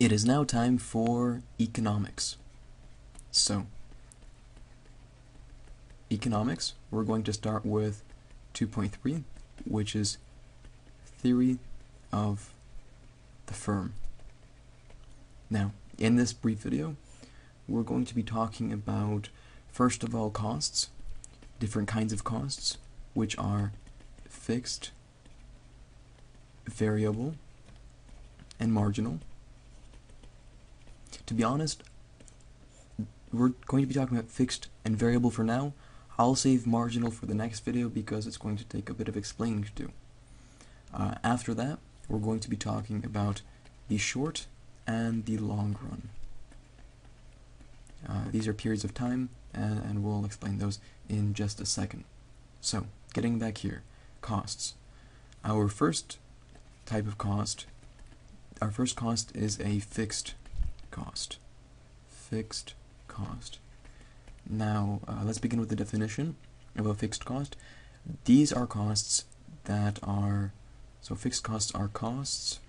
It is now time for economics. So, economics, we're going to start with 2.3, which is theory of the firm. Now, in this brief video, we're going to be talking about, first of all, costs, different kinds of costs, which are fixed, variable, and marginal. To be honest, we're going to be talking about fixed and variable for now. I'll save marginal for the next video because it's going to take a bit of explaining to do. Uh, after that, we're going to be talking about the short and the long run. Uh, these are periods of time, and, and we'll explain those in just a second. So, getting back here, costs. Our first type of cost, our first cost is a fixed cost. Fixed cost. Now, uh, let's begin with the definition of a fixed cost. These are costs that are, so fixed costs are costs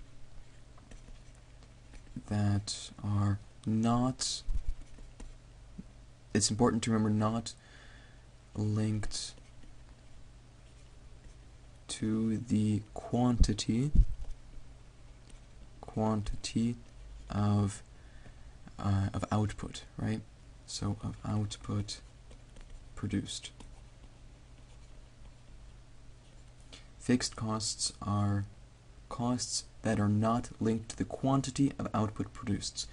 that are not, it's important to remember, not linked to the quantity quantity of uh, of output, right? So of output produced. Fixed costs are costs that are not linked to the quantity of output produced.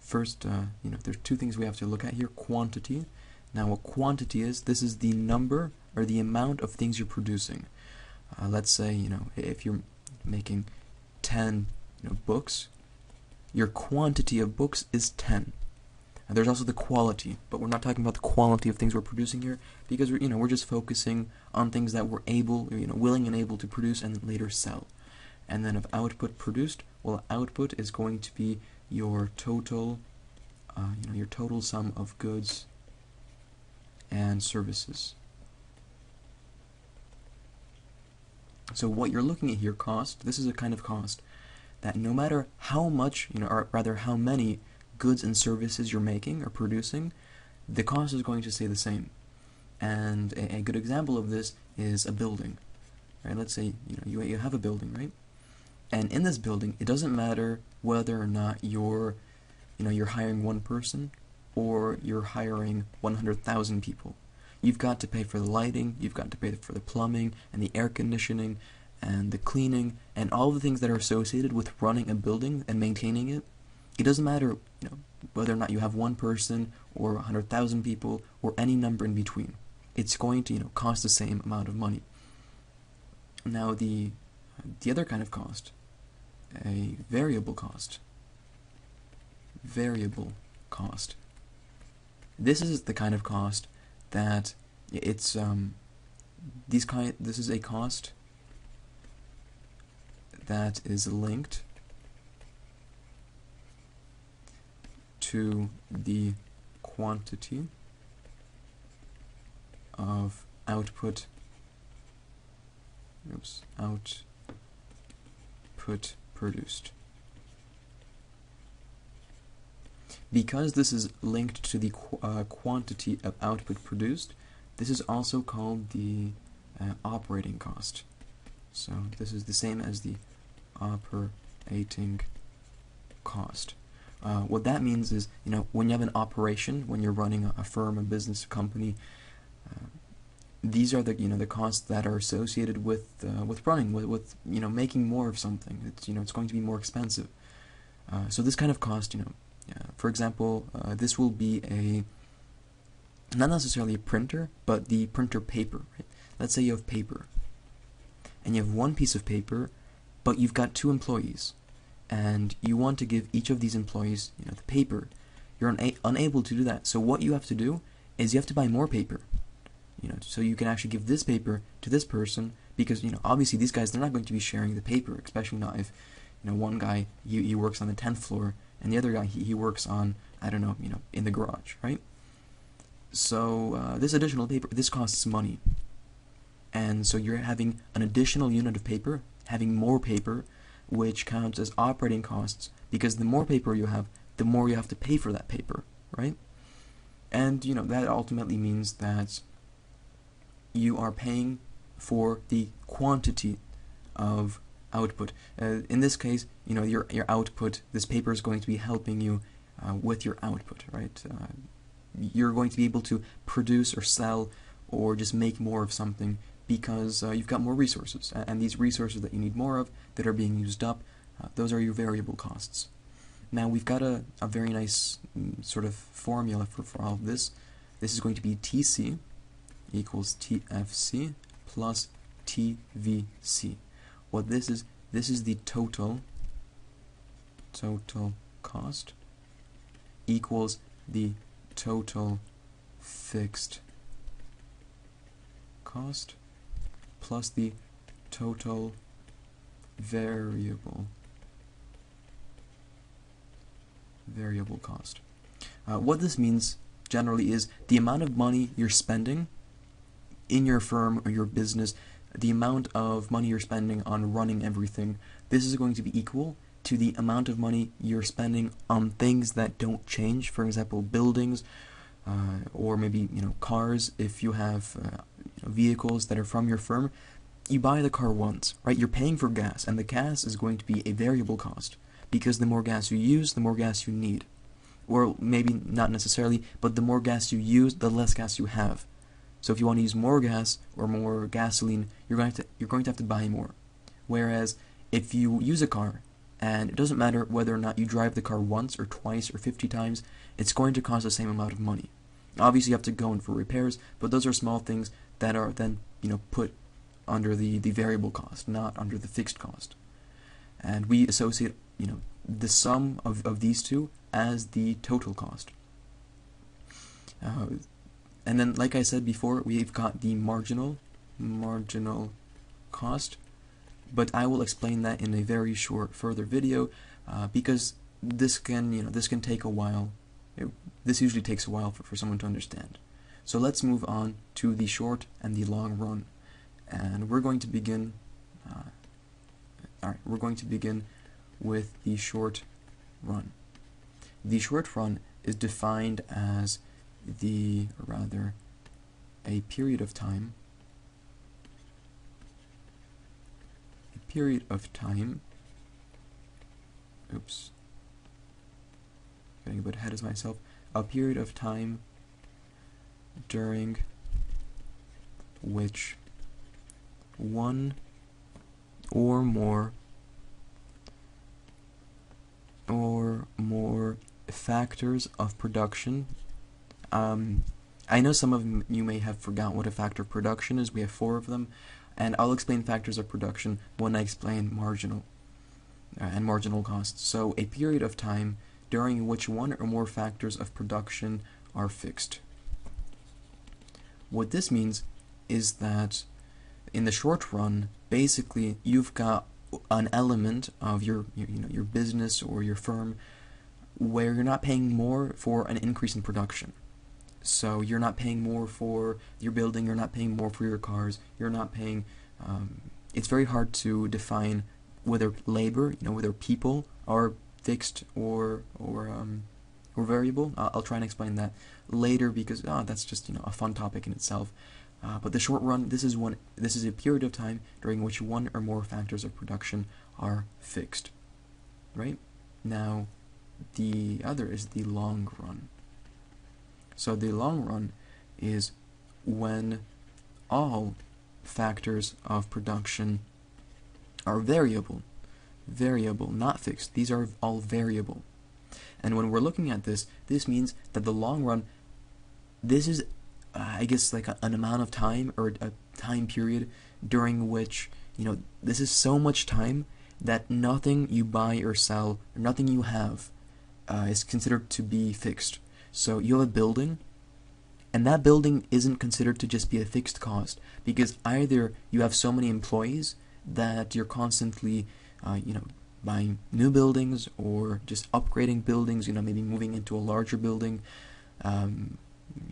First, uh, you know, there's two things we have to look at here. Quantity. Now, what quantity is, this is the number or the amount of things you're producing. Uh, let's say, you know, if you're making 10, you know, books, your quantity of books is 10. And there's also the quality, but we're not talking about the quality of things we're producing here because we're, you know, we're just focusing on things that we're able, you know, willing and able to produce and later sell. And then of output produced, well, output is going to be your total, uh, you know, your total sum of goods and services. So what you're looking at here, cost, this is a kind of cost that no matter how much, you know, or rather how many goods and services you're making or producing, the cost is going to stay the same. And a, a good example of this is a building. Right? Let's say you know you you have a building, right? And in this building, it doesn't matter whether or not you're, you know, you're hiring one person or you're hiring 100,000 people. You've got to pay for the lighting, you've got to pay for the plumbing and the air conditioning and the cleaning and all the things that are associated with running a building and maintaining it. It doesn't matter, you know, whether or not you have one person or 100,000 people or any number in between. It's going to, you know, cost the same amount of money. Now the the other kind of cost, a variable cost. Variable cost. This is the kind of cost that it's um these kind this is a cost that is linked to the quantity of output oops output produced. Because this is linked to the qu uh, quantity of output produced this is also called the uh, operating cost. So this is the same as the operating cost uh, what that means is, you know, when you have an operation, when you're running a, a firm, a business, a company, uh, these are the you know the costs that are associated with uh, with running, with, with you know making more of something. It's you know it's going to be more expensive. Uh, so this kind of cost, you know, for example, uh, this will be a not necessarily a printer, but the printer paper. Right? Let's say you have paper, and you have one piece of paper, but you've got two employees and you want to give each of these employees, you know, the paper. You're una unable to do that. So what you have to do is you have to buy more paper. You know, so you can actually give this paper to this person because you know obviously these guys they're not going to be sharing the paper, especially not if you know one guy he, he works on the tenth floor and the other guy he, he works on I don't know you know in the garage, right? So uh, this additional paper this costs money, and so you're having an additional unit of paper, having more paper which counts as operating costs because the more paper you have, the more you have to pay for that paper, right? And you know that ultimately means that you are paying for the quantity of output. Uh, in this case, you know your your output. This paper is going to be helping you uh, with your output, right? Uh, you're going to be able to produce or sell or just make more of something because uh, you've got more resources, and these resources that you need more of that are being used up, uh, those are your variable costs. Now we've got a, a very nice mm, sort of formula for, for all of this. This is going to be TC equals TFC plus TVC. What this is, this is the total total cost equals the total fixed cost plus the total variable variable cost. Uh, what this means generally is the amount of money you're spending in your firm or your business, the amount of money you're spending on running everything, this is going to be equal to the amount of money you're spending on things that don't change. For example, buildings, uh, or maybe you know cars. If you have uh, you know, vehicles that are from your firm, you buy the car once, right? You're paying for gas, and the gas is going to be a variable cost because the more gas you use, the more gas you need. Or maybe not necessarily, but the more gas you use, the less gas you have. So if you want to use more gas or more gasoline, you're going to you're going to have to buy more. Whereas if you use a car and it doesn't matter whether or not you drive the car once or twice or 50 times, it's going to cost the same amount of money. Obviously, you have to go in for repairs, but those are small things that are then you know put under the, the variable cost, not under the fixed cost. And we associate you know the sum of, of these two as the total cost. Uh, and then, like I said before, we've got the marginal marginal cost, but I will explain that in a very short further video uh, because this can you know this can take a while. It, this usually takes a while for, for someone to understand. So let's move on to the short and the long run, and we're going to begin. Uh, all right, we're going to begin with the short run. The short run is defined as the, rather, a period of time, period of time, oops, getting a bit ahead of myself, a period of time during which one or more or more factors of production. Um, I know some of you may have forgotten what a factor of production is. We have four of them, and I'll explain factors of production when I explain marginal uh, and marginal costs. So, a period of time during which one or more factors of production are fixed. What this means is that in the short run, basically, you've got an element of your, your you know your business or your firm where you're not paying more for an increase in production. So you're not paying more for your building, you're not paying more for your cars, you're not paying. Um, it's very hard to define whether labor, you know, whether people are fixed or or um, or variable. Uh, I'll try and explain that later because oh, that's just you know a fun topic in itself. Uh, but the short run, this is one. This is a period of time during which one or more factors of production are fixed. Right now, the other is the long run. So the long run is when all factors of production are variable. Variable, not fixed. These are all variable. And when we're looking at this, this means that the long run, this is uh, I guess like a, an amount of time or a time period during which you know this is so much time that nothing you buy or sell nothing you have uh, is considered to be fixed. So you have a building, and that building isn't considered to just be a fixed cost because either you have so many employees that you're constantly, uh, you know, buying new buildings or just upgrading buildings. You know, maybe moving into a larger building. Um,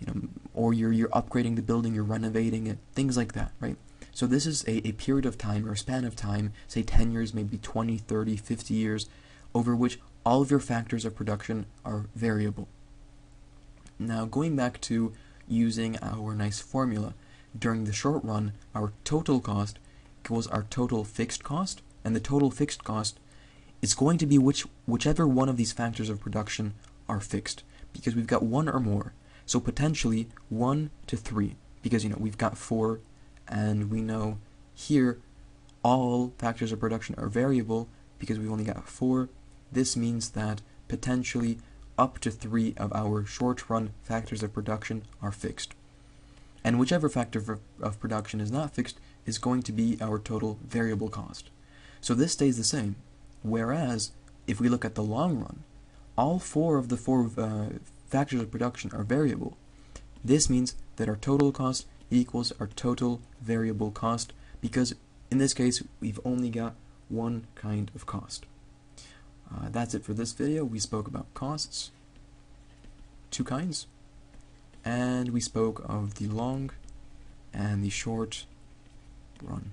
you know, or you're you're upgrading the building, you're renovating it, things like that, right? So this is a, a period of time or a span of time, say 10 years, maybe 20, 30, 50 years, over which all of your factors of production are variable. Now, going back to using our nice formula, during the short run, our total cost equals our total fixed cost, and the total fixed cost is going to be which whichever one of these factors of production are fixed, because we've got one or more. So potentially one to three, because you know we've got four, and we know here all factors of production are variable because we've only got four. This means that potentially up to three of our short run factors of production are fixed. And whichever factor of production is not fixed is going to be our total variable cost. So this stays the same. Whereas, if we look at the long run, all four of the four uh, factors of production are variable. This means that our total cost equals our total variable cost because in this case we've only got one kind of cost. Uh, that's it for this video. We spoke about costs, two kinds, and we spoke of the long and the short run.